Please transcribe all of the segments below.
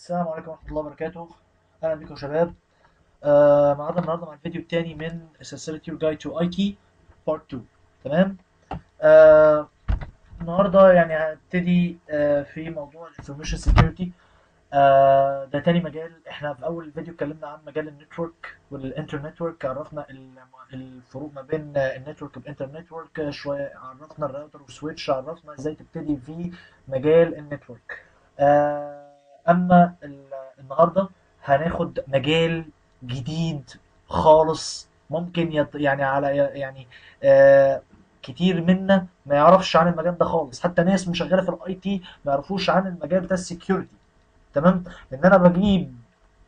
السلام عليكم ورحمة الله وبركاته. أهلا بكم شباب. آه معانا النهاردة مع الفيديو التاني من سلسلة Your Guide to IT Part 2 تمام؟ آه النهاردة يعني هنبتدي آه في موضوع Information Security. آه ده تاني مجال. إحنا في أول فيديو اتكلمنا عن مجال ال network وال internetwork. عرفنا ال- الفروق ما بين ال network وال internetwork. شوية عرفنا ال router وال switch. عرفنا إزاي تبتدي في مجال ال network. آه أما ال- النهارده هناخد مجال جديد خالص ممكن يط... يعني على يعني آه كتير منا ما يعرفش عن المجال ده خالص. حتى ناس مشغلة في ال IT ما يعرفوش عن المجال بتاع ال security تمام؟ ان أنا بجيب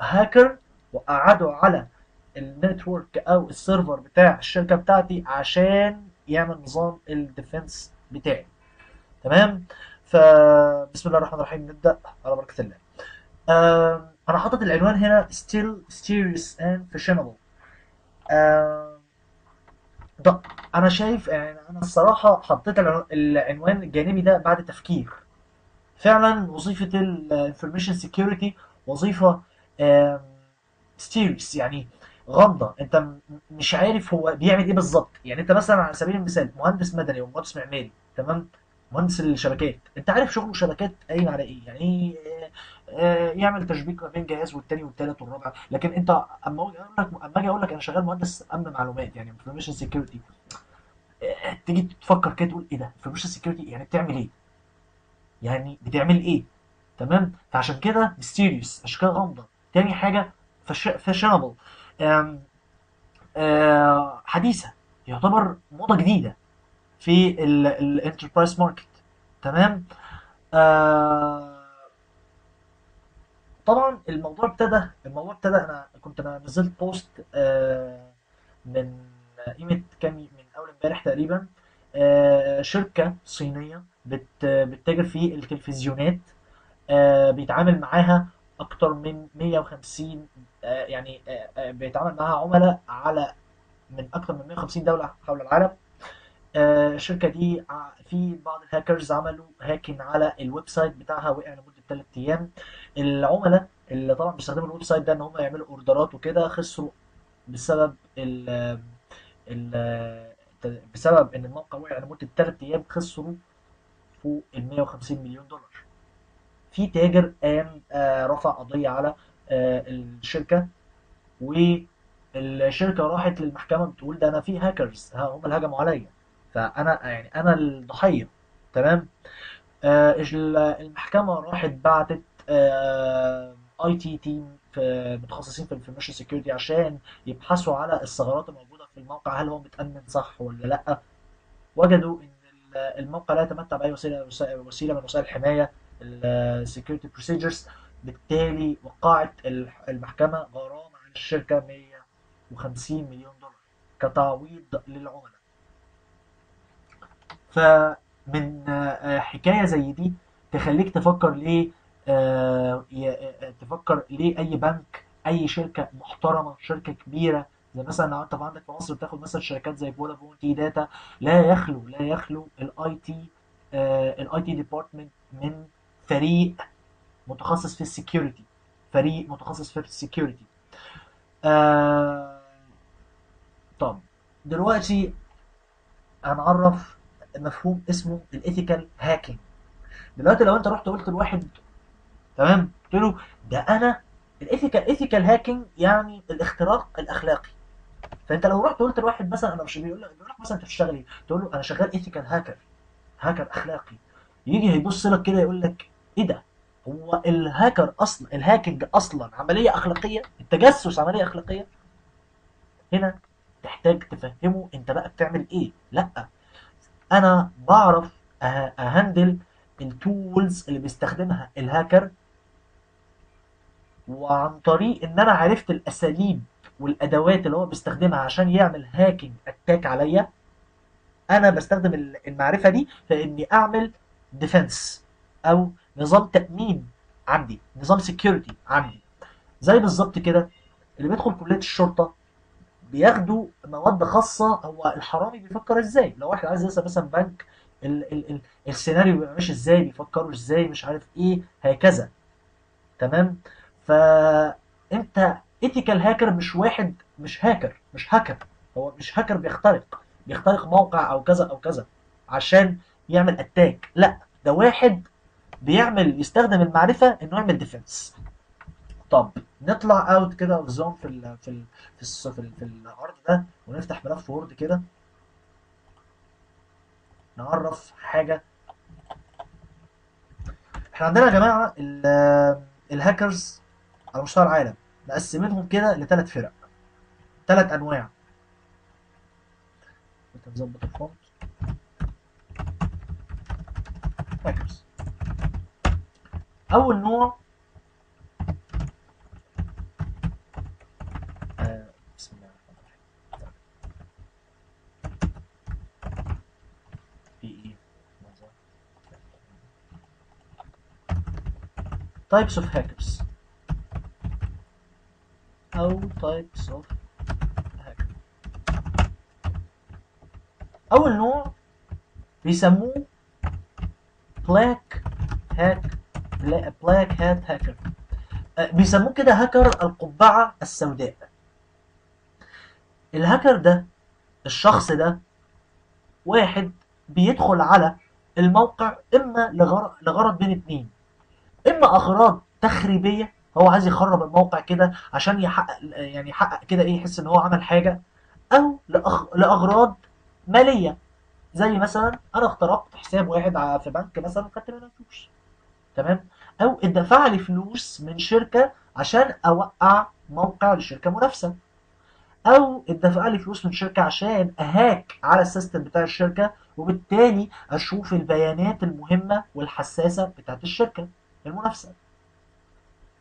هاكر وأقعده على ال network أو ال server بتاع الشركة بتاعتي عشان يعمل نظام ال defense بتاعي. تمام؟ فبسم الله الرحمن الرحيم نبدأ على بركة الله. آم، أنا حاطط العنوان هنا mysterious and fashionable. آم، ده أنا شايف يعني أنا الصراحة حطيت العنو- العنوان الجانبي ده بعد تفكير. فعلا وظيفة ال information security وظيفة mysterious يعني غامضة. أنت مش عارف هو بيعمل إيه بالظبط. يعني أنت مثلا على سبيل المثال مهندس مدني ومهندس معماري تمام؟ مهندس الشبكات أنت عارف شغله شبكات قايم على إيه؟ يعني آه، آه، يعمل تشبيك ما بين جهاز والتاني والتالت والرابع. لكن انت اما أجي أقول لك اما أجي أقول لك أنا شغال مهندس امن معلومات يعني information security تيجي تفكر كده تقول إيه ده؟ information security يعني بتعمل إيه؟ يعني بتعمل إيه؟ تمام؟ فعشان كده mysterious عشان كده غامضة. تاني حاجة fashionable حديثة. يعتبر موضة جديدة في ال enterprise market تمام؟ آه طبعا الموضوع ابتدى الموضوع ابتدى أنا كنت أنا نزلت post آه من قيمة كام من أول امبارح تقريبا آه شركة صينية بت بتتاجر في التلفزيونات آه بيتعامل معاها أكتر من 150 آه يعني بيتعامل معاها عملاء على من أكتر من 150 دولة حول العالم. الشركة دي في بعض الهاكرز عملوا hacking على ال website بتاعها وقع 3 أيام. العملاء اللي طبعا بيستخدموا ال website ده إن هم يعملوا أوردرات وكده خسروا بسبب ال ال بسبب إن الموقع وقع لمدة 3 أيام خسروا فوق ال 150 مليون دولار. في تاجر قام آه، رفع قضية على آه، الشركة والشركة راحت للمحكمة بتقول ده أنا في هاكرز ها هم اللي هجموا عليا. فأنا يعني أنا الضحية تمام؟ المحكمة راحت بعتت IT team متخصصين في ال information security عشان يبحثوا على الثغرات الموجودة في الموقع هل هو متأمن صح ولا لأ. وجدوا إن ال- الموقع لا يتمتع بأي وسيلة وسيلة من وسائل الحماية ال security procedures بالتالي وقعت ال- المحكمة غرامة على الشركة 150 مليون دولار كتعويض للعملاء. فمن آه، حكاية زي دي تخليك تفكر ليه آه، آه، تفكر ليه أي بنك أي شركة محترمة شركة كبيرة زي مثلا لو أنت عندك في مصر بتاخد مثلا شركات زي فودافون تي داتا لا يخلو لا يخلو ال IT ال IT department من فريق متخصص في ال security فريق متخصص في ال security آه طب دلوقتي هنعرف مفهوم اسمه ال ethical hacking. دلوقتي لو انت رحت قلت لواحد تمام؟ قلت له ده أنا ال ethical ethical hacking يعني الاختراق الأخلاقي. فأنت لو رحت قلت لواحد مثلا أنا مش بيقول لك بيقول مثلا انت بتشتغل إيه؟ تقول له أنا شغال ethical hacker hacker أخلاقي. يجي هيبص لك كده يقول لك إيه ده؟ هو الهاكر أصلا ال hacking أصلا عملية أخلاقية؟ التجسس عملية أخلاقية؟ هنا تحتاج تفهمه أنت بقى بتعمل إيه. لأ أنا بعرف أه- أ handle ال tools اللي بيستخدمها الهاكر وعن طريق إن أنا عرفت الأساليب والأدوات اللي هو بيستخدمها عشان يعمل hacking attack عليا أنا بستخدم ال- المعرفة دي في إني أعمل defense أو نظام تأمين عندي نظام security عندي. زي بالظبط كده اللي بيدخل كلية الشرطة بياخدوا مواد خاصة هو الحرامي بيفكر إزاي؟ لو واحد عايز يسرق مثلا بنك ال ال ال السيناريو بيبقى ماشي إزاي؟ بيفكروا إزاي؟ مش عارف إيه؟ هكذا. تمام؟ فأنت ethical hacker مش واحد مش هاكر مش هاكر هو مش هاكر بيخترق بيخترق موقع أو كذا أو كذا عشان يعمل attack لا ده واحد بيعمل يستخدم المعرفة إنه يعمل defense طب نطلع out كده of zone في ال في ال في الس- في, ال في العرض ده ونفتح ملف Word كده. نعرف حاجة. إحنا عندنا يا جماعة ال- الهاكرز على مستوى العالم مقسمينهم كده لثلاث فرق. ثلاث أنواع. انت نظبط ال font hackers أول نوع آه، بسم الله الرحمن الرحيم في إيه types of hackers. أو types of hacker. أول نوع بيسموه black hat black hat hacker. آه، بيسموه كده هاكر القبعة السوداء. الهاكر ده الشخص ده واحد بيدخل على الموقع لغرض, لغرض بين اتنين. إما اغراض تخريبية هو عايز يخرب الموقع كده عشان يحقق يعني يحقق كده إيه يحس إن هو عمل حاجة. أو. لأغراض مالية. زي مثلا أنا اخترقت حساب واحد في بنك مثلا خدت منه فلوس. تمام؟ أو اتدفع لي فلوس من شركة عشان أوقع موقع لشركة منافسة. أو اتدفع لي فلوس من شركة عشان أ hack على ال system بتاع الشركة وبالتالي أشوف البيانات المهمة والحساسة بتاعت الشركة. المنافسة.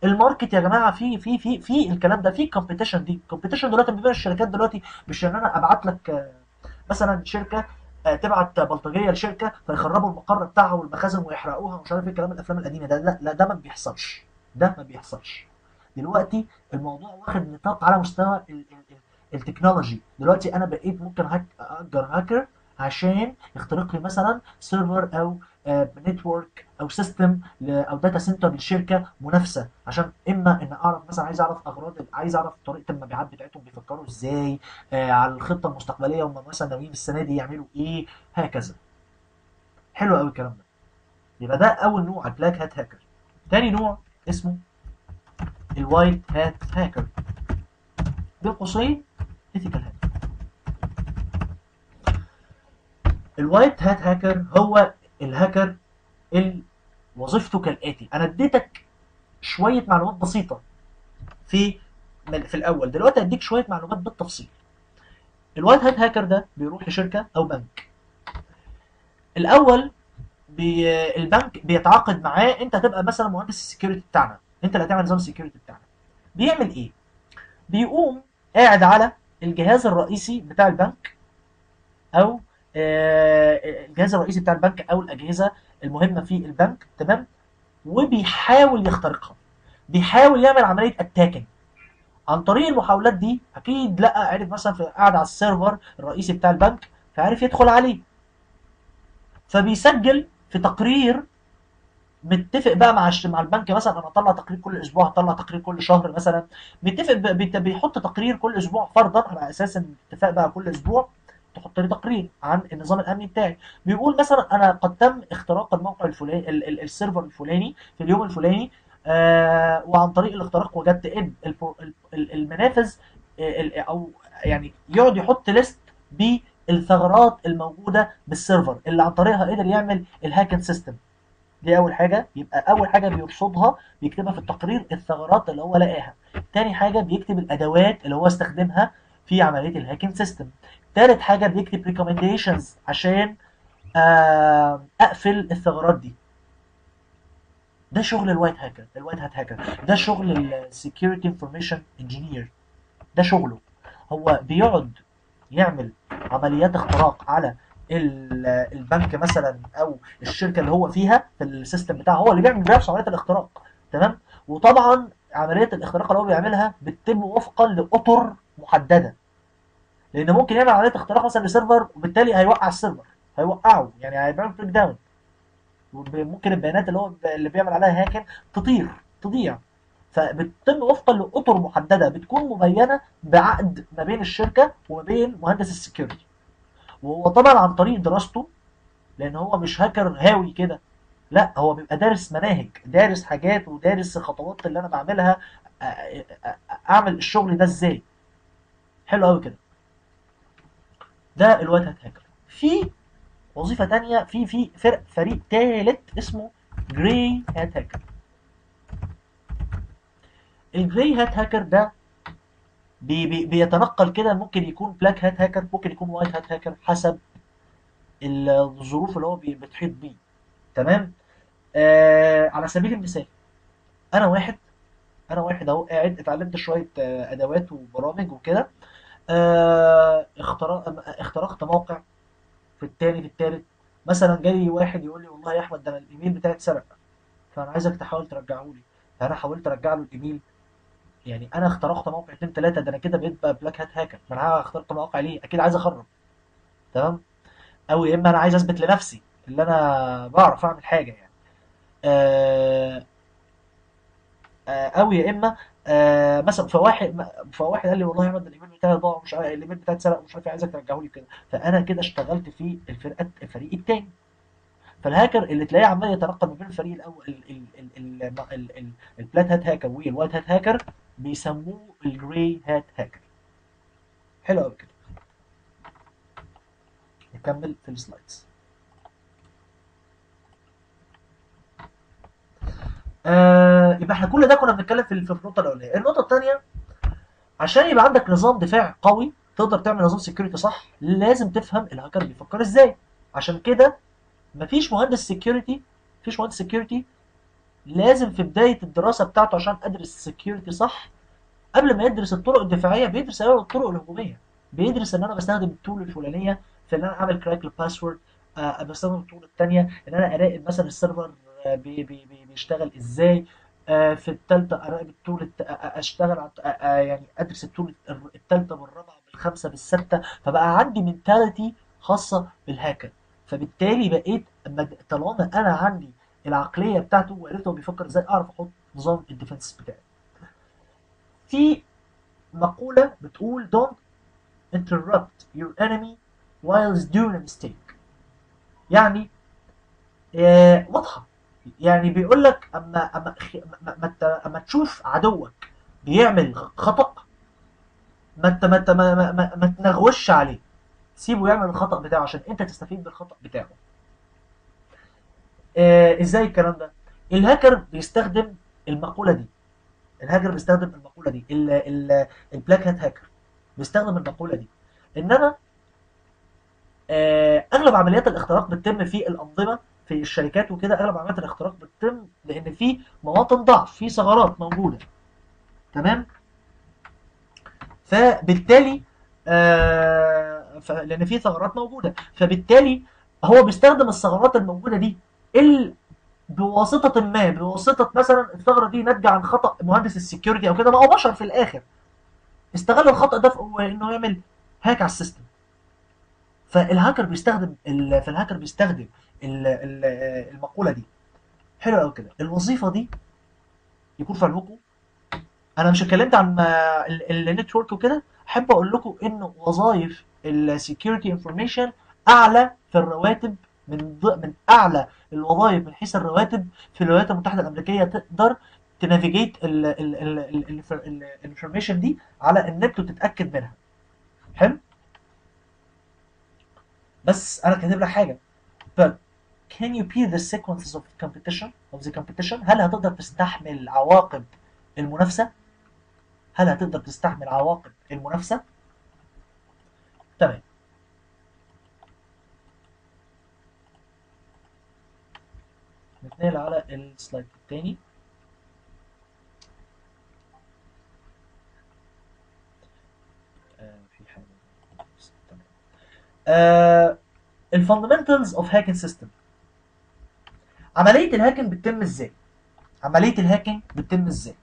ال market يا جماعة في في في في الكلام ده في competition دي. competition دلوقتي بين الشركات دلوقتي مش إن أنا أبعت لك آه، مثلا شركة آه، تبعت بلطجية لشركة فيخربوا المقر بتاعها والمخازن ويحرقوها ومش عارف إيه الكلام الأفلام القديمة ده. لا لا ده ما بيحصلش. ده ما بيحصلش. دلوقتي الموضوع واخد نطاق على مستوى ال- ال- ال- ال technology. دلوقتي أنا بقيت ممكن أجر هاكر عشان يخترق لي مثلا server أو network أو system أو data center لشركة منافسة. عشان إما إن أعرف مثلا عايز أعرف أغراض عايز أعرف طريقة المبيعات بتاعتهم بيفكروا إزاي آه على الخطة المستقبلية هم مثلا ناويين السنة دي يعملوا إيه هكذا. حلو قوي الكلام ده. يبقى ده أول نوع ال black hat hacker تاني نوع اسمه ال white hat hacker بين قوسين ethical hacker ال white hat hacker هو الهاكر وظيفته كالاتي أنا اديتك شوية معلومات بسيطة في في الأول. دلوقتي اديك شوية معلومات بالتفصيل. ال white hat hacker ده بيروح لشركة أو بنك. الأول بي البنك بيتعاقد معاه. أنت هتبقى مثلا مهندس ال security بتاعنا. أنت اللي هتعمل نظام ال security بتاعنا. بيعمل إيه؟ بيقوم قاعد على الجهاز الرئيسي بتاع البنك أو الجهاز الرئيسي بتاع البنك أو الأجهزة المهمة في البنك تمام؟ وبيحاول يخترقها بيحاول يعمل عملية اتاكن عن طريق المحاولات دي أكيد لقى عرف مثلا في قاعد على السيرفر الرئيسي بتاع البنك فعرف يدخل عليه. فبيسجل في تقرير متفق بقى مع مع البنك مثلا أنا اطلع تقرير كل أسبوع هطلع تقرير كل شهر مثلا. متفق بيحط تقرير كل أسبوع فرضا على أساس إن الاتفاق بقى كل أسبوع. تحط لي تقرير عن النظام الأمني بتاعي. بيقول مثلا أنا قد تم اختراق الموقع الفلاني ال- ال- ال server الفلاني في اليوم الفلاني آه وعن طريق الاختراق وجدت إن المنافذ آه، أو يعني يقعد يحط list بالثغرات الموجودة بال server اللي عن طريقها قدر يعمل ال hacking system دي أول حاجة. يبقى أول حاجة بيرصدها بيكتبها في التقرير الثغرات اللي هو لقاها. تاني حاجة بيكتب الأدوات اللي هو استخدمها في عملية ال hacking system تالت حاجة بيكتب recommendations عشان آه، أقفل الثغرات دي. ده شغل ال white hacker ال white hat hacker. ده شغل ال security information engineer ده شغله. هو بيقعد يعمل عمليات اختراق على ال- البنك مثلا أو الشركة اللي هو فيها في ال system بتاعه هو اللي بيعمل بنفسه عمليه الاختراق. تمام؟ وطبعا عمليه الاختراق اللي هو بيعملها بتتم وفقا لأطر محددة. لأن ممكن يعمل عملية اختراق مثلا ل server وبالتالي هيوقع ال server هيوقعه يعني هيعمل break down ممكن البيانات اللي هو اللي بيعمل عليها hacking تطير تضيع. فبتتم وفقا لأطر محددة بتكون مبينة بعقد ما بين الشركة وما بين مهندس ال security. وهو طبعا عن طريق دراسته لأن هو مش هاكر هاوي كده. لا هو بيبقى دارس مناهج دارس حاجات ودارس الخطوات اللي أنا بعملها أعمل الشغل ده إزاي. حلو قوي كده. ده ال white hat hacker في وظيفة تانية في في فرق فريق ثالث اسمه gray hat hacker ال gray hat hacker ده بي بي بيتنقل كده ممكن يكون black hat hacker ممكن يكون white hat hacker حسب الظروف اللي هو بتحيط بيه. تمام؟ آه على سبيل المثال أنا واحد أنا واحد أهو قاعد اتعلمت شوية آه أدوات وبرامج وكده. آه اخترق اخترقت موقع في التاني في التالت. مثلا جالي واحد يقول لي والله يا أحمد ده أنا الإيميل بتاعي اتسرق فأنا عايزك تحاول ترجعه لي فأنا حاولت أرجع له الإيميل. يعني أنا اخترقت موقع اتنين تلاتة ده أنا كده بقيت بقى بلاك هات هاكر ما أنا اخترقت موقع ليه؟ أكيد عايز اخرب تمام؟ أو يا إما أنا عايز أثبت لنفسي اللي أنا بعرف أعمل حاجة يعني. آه آه أو يا إما آه مثلا فواحد فواحد قال لي والله يا أحمد الإيميل بتاعي ضاع مش عارف الإيميل بتاعي اتسرق ومش عارف عايزك ترجعه لي كده. فأنا كده اشتغلت في الفرقه الفريق التاني. فالهاكر اللي تلاقيه عمال يتنقل ما بين الفريق الأول ال ال ال ال ال ال ال black hat hacker وال white hat hacker بيسموه ال gray hat hacker. حلو قوي كده. نكمل في ال slides. آه يبقى إحنا كل ده كنا بنتكلم في النقطة الأولانية. النقطة الثانية عشان يبقى عندك نظام دفاع قوي تقدر تعمل نظام security صح لازم تفهم الهاكر بيفكر إزاي. عشان كده مفيش مهندس security مفيش مهندس security لازم في بداية الدراسة بتاعته عشان أدرس ال security صح قبل ما يدرس الطرق الدفاعية بيدرس الطرق الهجومية. بيدرس إن أنا بستخدم ال tool الفلانية في إن أنا أعمل crack لل password آه بستخدم ال tool الثانية إن أنا أراقب مثلا ال server بي بي بي بيشتغل إزاي؟ آه في الثالثه أراقب ال tool الت... آه أشتغل آه آه يعني أدرس ال tool الثالثه بالرابعة بالخامسه بالسادسه فبقى عندي mentality خاصة بالهاكر. فبالتالي بقيت طالما أنا عندي العقلية بتاعته وعرفت هو بيفكر إزاي أعرف أحط نظام الديفنس بتاعي. في مقولة بتقول don't interrupt your enemy while doing a mistake. يعني آه واضحة. يعني بيقول لك أما اما أما, أما, تشوف عدوك بيعمل خطأ ما ت- ما ت- ما, ما, ما, ما تنغوش عليه. سيبه يعمل الخطأ بتاعه عشان أنت تستفيد بالخطأ بتاعه. آه إزاي الكلام ده؟ الهاكر بيستخدم المقولة دي. الهاكر بيستخدم المقولة دي. ال ال البلاك هات هاكر بيستخدم المقولة دي. إنما آه أغلب عمليات الاختراق بتتم في الأنظمة في الشركات وكده اغلب عمليات الاختراق بتتم لأن في مواطن ضعف في ثغرات موجودة تمام فبالتالي آه. لأن في ثغرات موجودة فبالتالي هو بيستخدم الثغرات الموجودة دي ال... بواسطة ما بواسطة مثلا الثغرة دي ناتجة عن خطأ مهندس ال security أو كده ما هو بشر في الآخر استغل الخطأ ده في إنه يعمل hack على ال system فال hacker بيستخدم ال... فالهاكر بيستخدم. المقولة دي. حلو قوي كده. الوظيفة دي يكون في علمكم أنا مش اتكلمت عن ال network وكده. أحب أقول لكم انه وظائف ال security information أعلى في الرواتب من. من أعلى الوظائف من حيث الرواتب في الولايات المتحدة الأمريكية تقدر ت navigate ال information دي على النت وتتأكد منها. حلو؟ بس أنا كاتب لك حاجة. but can you bear the sequences of competition of the competition? هل هتقدر تستحمل عواقب المنافسة؟ هل هتقدر تستحمل عواقب المنافسة؟ تمام. نتنقل على السلايد الثاني. آه في حاجة. تمام. آه of hacking system عملية ال hacking بتتم إزاي؟ عملية ال hacking بتتم إزاي؟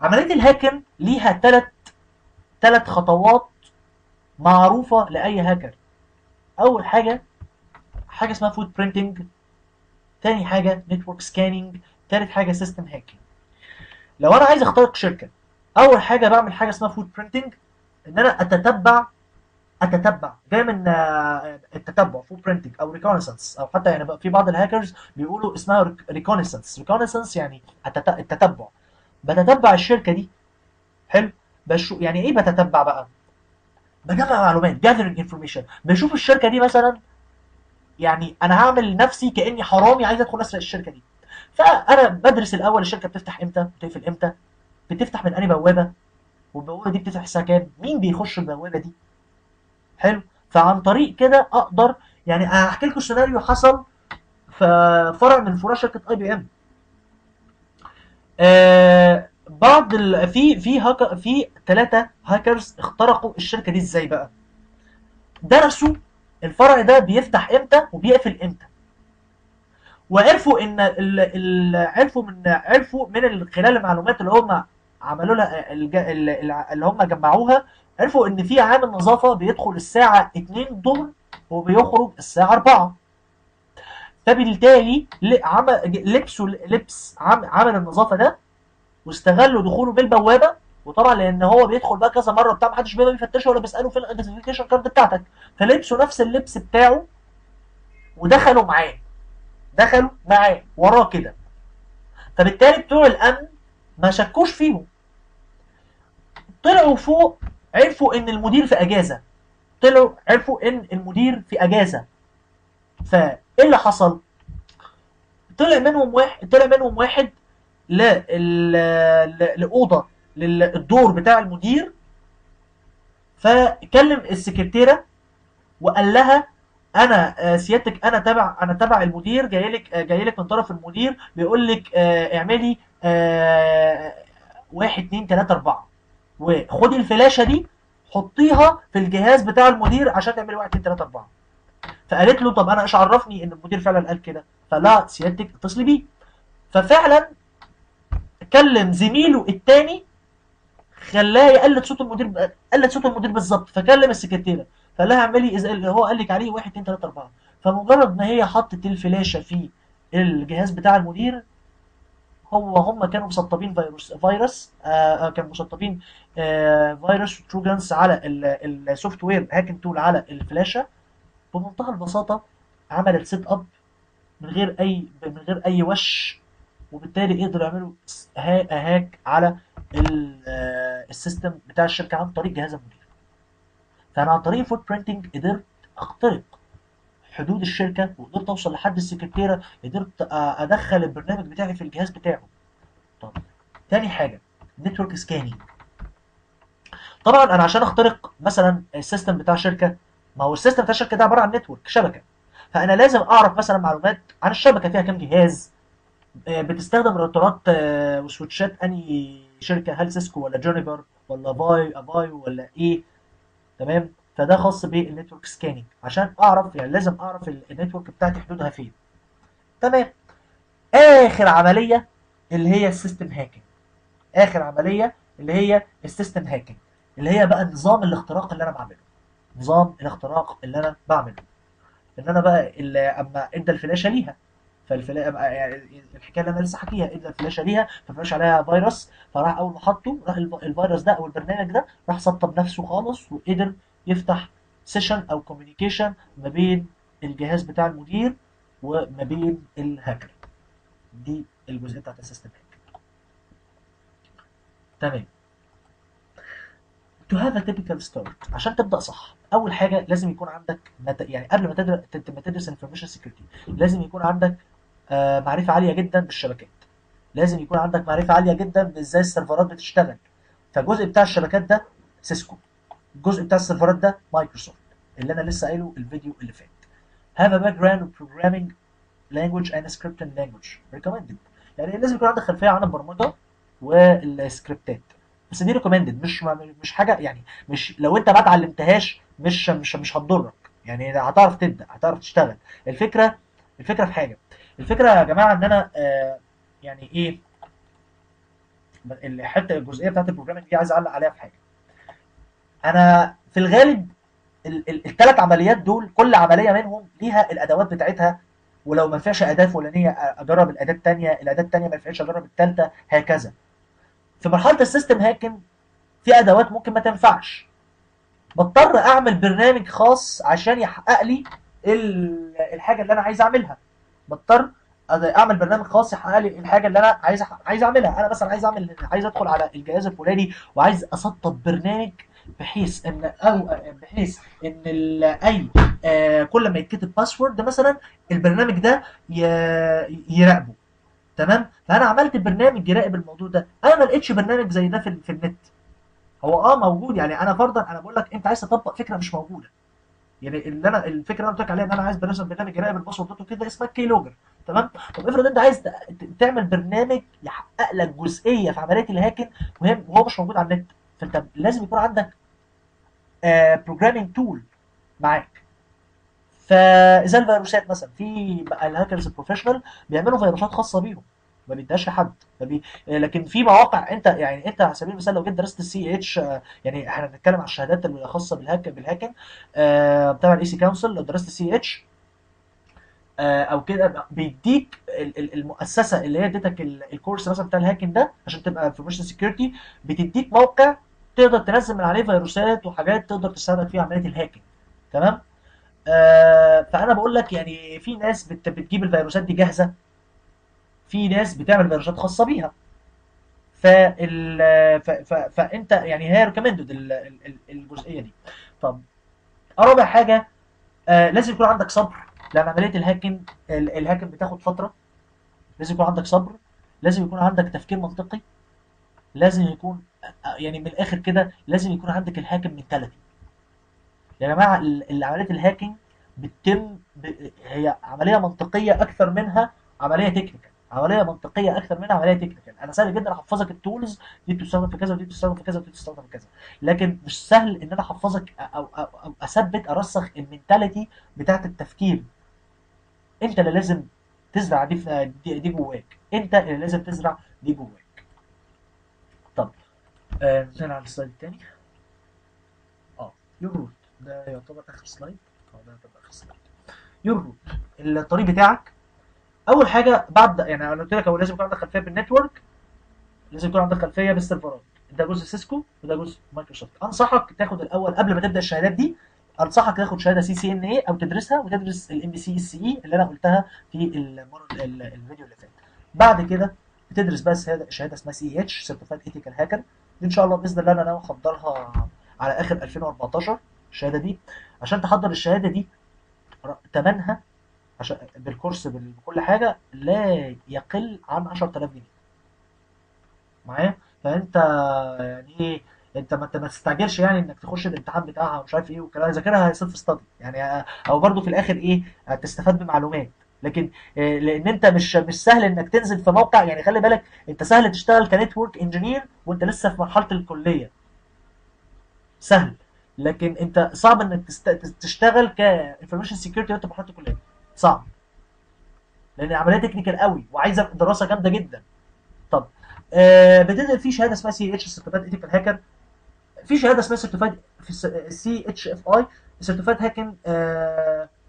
عملية ال hacking ليها ثلاث ثلاث خطوات معروفة لأي هاكر. أول حاجة حاجة اسمها footprinting تاني حاجة network scanning تالت حاجة system hacking لو أنا عايز أخترق شركة أول حاجة بعمل حاجة اسمها footprinting إن أنا أتتبع أتتبع جاي من آه، التتبع footprinting أو reconnaissance أو حتى يعني في بعض الهاكرز بيقولوا اسمها reconnaissance reconnaissance يعني التت- التتبع. بتتبع الشركة دي. حلو. بشو يعني إيه بتتبع بقى؟ بجمع معلومات gathering information. بشوف الشركة دي مثلا يعني أنا هعمل نفسي كأني حرامي عايز أدخل أسرق الشركة دي. فأنا بدرس الأول الشركة بتفتح إمتى؟ بتقفل إمتى؟ بتفتح من أنهي بوابة؟ والبوابة دي بتفتح الساعة كام؟ مين بيخش البوابة دي؟ حلو. فعن طريق كده أقدر يعني هحكي لكم سيناريو حصل في فرع من فروع شركه IBM آه بعض. في في هاكر في ثلاثة هاكرز اخترقوا الشركة دي إزاي بقى؟ درسوا الفرع ده بيفتح إمتى وبيقفل إمتى. وعرفوا إن ال... ال... عرفوا من عرفوا من ال- خلال المعلومات اللي هم عملوا لها اللي هم جمعوها عرفوا إن في عامل نظافة بيدخل الساعة 2 الظهر وبيخرج الساعة 4 فبالتالي لبسوا لبس عامل النظافة ده واستغلوا دخوله بالبوابة وطبعا لأن هو بيدخل بقى كذا مرة بتاع محدش بيبقى بيفتشه ولا بيسأله في ال identification card بتاعتك. فلبسوا نفس اللبس بتاعه ودخلوا معاه. دخلوا معاه. وراه كده. فبالتالي بتوع الأمن ما شكوش فيهم. طلعوا فوق عرفوا إن المدير في أجازة. طلعوا عرفوا إن المدير في أجازة. فايه اللي حصل؟ طلع منهم واحد طلع منهم واحد. لأوضة للدور بتاع المدير. فكلم السكرتيرة وقال لها أنا آه، سيادتك أنا تبع أنا تبع المدير جاي لك آه، جاي لك من طرف المدير بيقول لك آه، اعملي واحد اتنين تلاتة أربعة. وخدي الفلاشة دي حطيها في الجهاز بتاع المدير عشان تعملي واحد اتنين تلاتة أربعة. فقالت له طب أنا إيش عرفني إن المدير فعلا قال كده. فلا سيادتك اتصلي بيه. ففعلا كلم زميله التاني خلاه يقلد صوت المدير قلد صوت المدير بالظبط. فكلم السكرتيرة فقال لها اعملي اللي هو قال لك عليه 1 2 3 4 فمجرد ما هي حطت الفلاشة في الجهاز بتاع المدير هو هم كانوا مسطبين فيروس فيروس آه آه، كانوا مسطبين آه فيروس Trojans على ال software hacking tool على الفلاشة. بمنتهى البساطة عملت setup من غير أي من غير أي وش وبالتالي قدروا يعملوا hack على آه، ال system بتاع الشركة عن طريق جهاز المدير فانا عن طريق ال footprinting قدرت اخترق حدود الشركة وقدرت أوصل لحد السكرتيرة قدرت أدخل البرنامج بتاعي في الجهاز بتاعه. طب تاني حاجة network scanning طبعا أنا عشان أخترق مثلا ال system بتاع شركة ما هو ال system بتاع الشركة ده عبارة عن network شبكة. فأنا لازم أعرف مثلا معلومات عن الشبكة فيها كام جهاز آه، بتستخدم راوترات آه، و switch ات أنهي شركة هل سيسكو ولا Juniper ولا باي اباي ولا إيه؟ تمام؟ فده خاص بال network scanning عشان أعرف يعني لازم أعرف ال- network بتاعتي حدودها فين. تمام؟ آخر عملية اللي هي ال system hacking آخر عملية اللي هي ال system hacking اللي هي بقى نظام الاختراق اللي أنا بعمله. نظام الاختراق اللي أنا بعمله. إن أنا بقى اللي أما ادى الفلاشه ليها فالفلا يعني الحكاية اللي أنا لسه حكيها. ادى الفلاشه ليها ففلاش عليها فيروس فراح أول ما حطه راح الف- الفيروس ده أو البرنامج ده راح سطب نفسه خالص وقدر يفتح session أو communication ما بين الجهاز بتاع المدير وما بين الهاكر دي الجزئية بتاعت ال system hack تمام. To have a typical start عشان تبدأ صح أول حاجة لازم يكون عندك مت... يعني قبل ما تدرس ما تدرس information security لازم يكون عندك آه، معرفة عالية جدا بالشبكات. لازم يكون عندك معرفة عالية جدا بإزاي ال server ات بتشتغل. فالجزء بتاع الشبكات ده سيسكو. الجزء بتاع ال server ات ده مايكروسوفت اللي أنا لسه قايله الفيديو اللي فات. Have a background in programming language and scripting language. Recommended. يعني لازم يكون عندك خلفية عن البرمجة والسكريبتات. بس دي recommended مش مش حاجة يعني مش لو أنت ما اتعلمتهاش مش مش مش هتضرك. يعني هتعرف تبدأ هتعرف تشتغل. الفكرة الفكرة في حاجة. الفكرة يا جماعة إن أنا آه يعني إيه؟ الحته الجزئية بتاعت ال programming دي عايز أعلق عليها في حاجة. أنا في الغالب الثلاث عمليات دول كل عملية منهم ليها الأدوات بتاعتها ولو ما فيهاش اداه فلانية أجرب الأداة الثانية الأداة الثانية ما فيهاش أجرب الثالثه هكذا. في مرحلة السيستم هاكن في أدوات ممكن ما تنفعش. بضطر أعمل برنامج خاص عشان يحقق لي ال- الحاجة اللي أنا عايز أعملها. بضطر أعمل برنامج خاص يحقق لي الحاجة اللي أنا عايز عايز أعملها. أنا مثلا عايز أعمل عايز أدخل على الجهاز الفلاني وعايز أسطب برنامج بحيث ان أو بحيث إن أي آه، كل ما يتكتب password مثلا البرنامج ده يراقبه. تمام؟ فأنا عملت برنامج يراقب الموضوع ده. أنا ما لقيتش برنامج زي ده في, في النت. هو آه موجود يعني أنا فرضا أنا بقول لك أنت عايز تطبق فكرة مش موجودة. يعني اللي أنا الفكرة اللي أنا قلت لك عليها إن أنا عايز برنامج برنامج يراقب ال password كده اسمها key logger تمام؟ طب افرض أنت عايز تعمل برنامج يحقق لك جزئية في عملية ال hacking وهو مش موجود على النت. فأنت لازم يكون عندك programming tool معاك فزي الفيروسات مثلا في ال hackers ال professional بيعملوا فيروسات خاصة بيهم ما بيديهاش لحد. لكن في مواقع أنت يعني أنت على سبيل المثال لو جيت درست ال CEH يعني إحنا بنتكلم على الشهادات الخاصه بال hack بال hacking آه، بتاع ال EC-Council لو درست ال CEH أو كده بيديك ال- ال- المؤسسة اللي هي اديتك ال- الكورس مثلا بتاع ال hacking ده عشان تبقى information security بتديك موقع تقدر تنزل من عليه فيروسات وحاجات تقدر تستخدم فيها عملية ال hacking. تمام؟ آه فأنا بقول لك يعني في ناس بت بتجيب الفيروسات دي جاهزة. في ناس بتعمل فيروسات خاصة بيها. فال ف... فأنت يعني هي recommended الجزئية دي. طب رابع حاجة آه لازم يكون عندك صبر لأن عملية ال hacking ال- ال hacking بتاخد فترة. لازم يكون عندك صبر. لازم يكون عندك تفكير منطقي. لازم يكون يعني من الآخر كده لازم يكون عندك ال hacking mentality يا جماعة عملية ال hacking بتتم ب... هي عملية منطقية أكثر منها عملية technical عملية منطقية أكثر منها عملية technical أنا سهل جدا أحفظك ال tools دي بتستخدم في كذا ودي بتستخدم في كذا ودي بتستخدم في كذا. لكن مش سهل إن أنا أحفظك أو أو, أو أثبت أرسخ ال mentality بتاعت التفكير. أنت اللي لازم تزرع دي دي, دي جواك. أنت اللي لازم تزرع دي جواك. آه على ال slide التاني. آه your route. ده يعتبر آخر slide. آه ده يعتبر آخر slide. your route الطريق بتاعك. أول حاجة بعد يعني أنا قلت لك هو لازم يكون عندك خلفية بال network. لازم يكون عندك خلفية بالسيرفرات. ده جزء Cisco وده جزء مايكروسوفت. أنصحك تاخد الأول قبل ما تبدأ الشهادات دي أنصحك تاخد شهادة CCNA أو تدرسها وتدرس ال MCSE اللي أنا قلتها في الفيديو اللي فات. بعد كده بتدرس بقى شهادة اسمها CEH Certified Ethical Hacker دي إن شاء الله بإذن الله أنا ناوي أحضرها على آخر 2014 الشهادة دي. عشان تحضر الشهادة دي ثمنها عشان بالكورس بال- بكل حاجة لا يقل عن 10000 جنيه. معايا؟ فأنت يعني إيه أنت ما تستعجلش يعني إنك تخش الامتحان بتاعها ومش عارف إيه والكلام ذاكرها self study يعني أو برضو في الآخر إيه هتستفاد بمعلومات. لكن آه، لأن أنت مش مش سهل إنك تنزل في موقع. يعني خلي بالك أنت سهل تشتغل ك network engineer وأنت لسه في مرحلة الكلية. سهل. لكن أنت صعب إنك تشتغل ك information security وأنت في مرحلة الكلية. صعب. لأن عملية technical قوي وعايزة دراسة جامدة جدا. طب آه بتنزل في شهادة اسمها CEH Certified Ethical Hacker في شهادة اسمها Certified CHFI Certified Hacking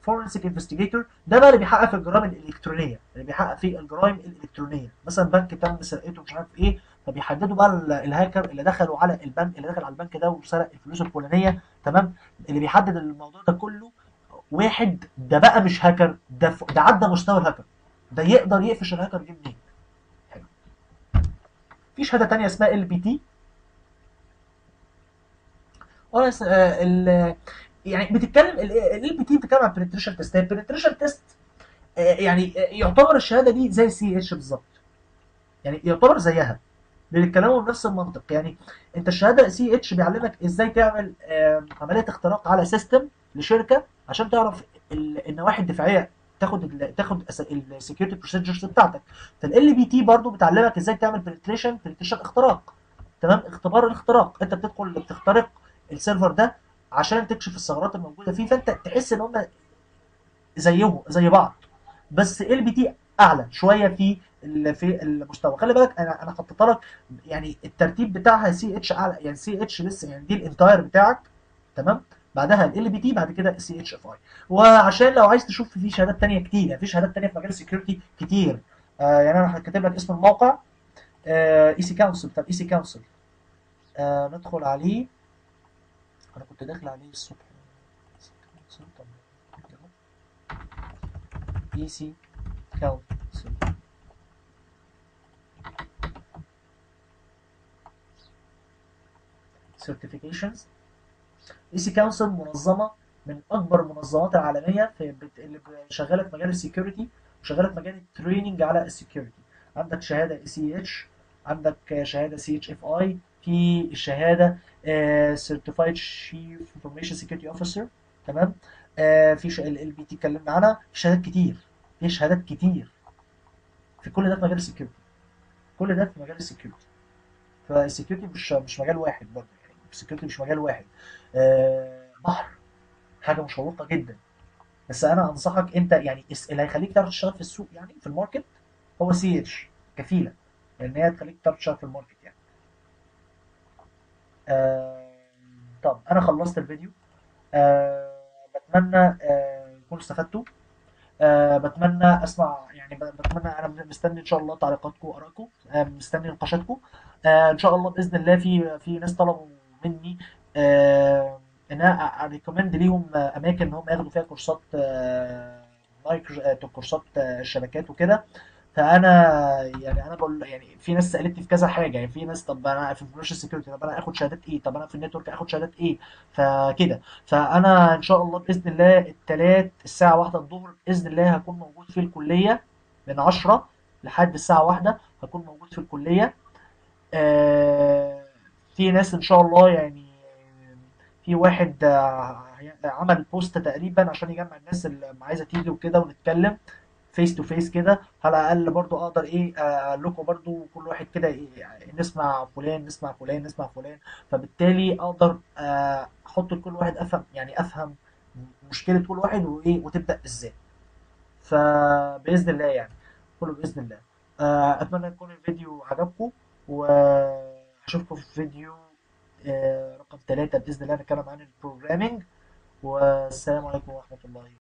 Forensic Investigator ده بقى اللي بيحقق في الجرائم الإلكترونية اللي بيحقق في الجرائم الإلكترونية. مثلا بنك تم سرقته مش عارف إيه فبيحددوا بقى ال- الهاكر اللي دخلوا على البنك اللي دخل على البنك ده وسرق الفلوس الفلانية. تمام؟ اللي بيحدد الموضوع ده كله واحد ده بقى مش هاكر ده. ده عدى مستوى الهاكر. ده يقدر يقفش الهاكر دي منين؟ حلو. في شهادة تانية اسمها LPT يعني بتتكلم LPT بتتكلم عن penetration test ال penetration test يعني آه، يعتبر الشهادة دي زي CEH بالظبط. يعني يعتبر زيها. بيتكلموا بنفس المنطق. يعني انت الشهادة CEH بيعلمك إزاي تعمل آه، عملية اختراق على system لشركة عشان تعرف ال- النواحي الدفاعية تاخد تاخد ال security procedures بتاعتك. ف LPT برضو بتعلمك إزاي تعمل penetration penetration اختراق. تمام؟ اختبار الاختراق. انت بتدخل بتخترق ال server ده عشان تكشف الثغرات الموجودة فيه فأنت تحس إن هم زيهم زي بعض. بس LPT أعلى شوية في في المستوى. خلي بالك أنا أنا حطيت لك يعني الترتيب بتاعها CEH أعلى يعني CEH لسه يعني دي ال entry بتاعك تمام؟ بعدها LPT بعد كده CHFI وعشان لو عايز تشوف في شهادات تانية كتير يعني في شهادات تانية في مجال ال security كتير. آه يعني أنا كاتب لك اسم الموقع. EC-Council بتاع ال EC-Council ندخل عليه. أنا كنت داخل عليه الصبح. EC؟ Council certifications. EC-Council منظمة من أكبر المنظمات العالمية في بت... اللي شغالة في مجال ال security وشغاله في مجال ال training على ال security عندك شهادة CEH عندك شهادة CHFI في الشهادة Certified Chief Information Security Officer تمام؟ آه في LPT اتكلمنا عنها شهادات كتير في شهادات كتير في كل ده في مجال ال security كل ده في مجال ال security فال security مش مش مجال واحد برضه يعني ال security مش مجال واحد. آه بحر حاجة مشوقة جدا. بس أنا أنصحك أنت يعني اللي هيخليك تعرف تشتغل في السوق يعني في ال market هو CEH كفيلة لأن هي تخليك تعرف تشتغل في ال market. آه طب أنا خلصت الفيديو. آه بتمنى آه تكونوا استفدتوا. آه بتمنى أسمع يعني بتمنى أنا مستني إن شاء الله تعليقاتكم وأرائكم. آه مستني نقاشاتكم. آه إن شاء الله بإذن الله في في ناس طلبوا مني آه إن أنا أ recommend ليهم أماكن إن هم ياخدوا فيها كورسات مايكرو كورسات الشبكات وكده. فانا يعني أنا بقول يعني في ناس سألتني في كذا حاجة يعني في ناس طب أنا في information security طب أنا اخد شهادات إيه؟ طب أنا في ال network اخد شهادات إيه؟ فكده. فانا ان شاء الله بإذن الله الثلاث الساعة واحدة الظهر بإذن الله هكون موجود في الكلية من 10 لحد الساعة واحدة هكون موجود في الكلية. آه في ناس إن شاء الله يعني في واحد عمل post تقريبا عشان يجمع الناس اللي عايزة تيجي وكده ونتكلم. face to face كده على الأقل برضو أقدر إيه أقول لكم برضو كل واحد كده إيه نسمع فلان نسمع فلان نسمع فلان. فبالتالي أقدر أحط لكل واحد أفهم يعني أفهم مشكلة كل واحد وإيه وتبدأ إزاي. فباذن الله يعني كله بإذن الله. أتمنى يكون الفيديو عجبكم وأشوفكم في فيديو رقم ثلاثة بإذن الله نتكلم عن البروجرامينج والسلام عليكم ورحمة الله.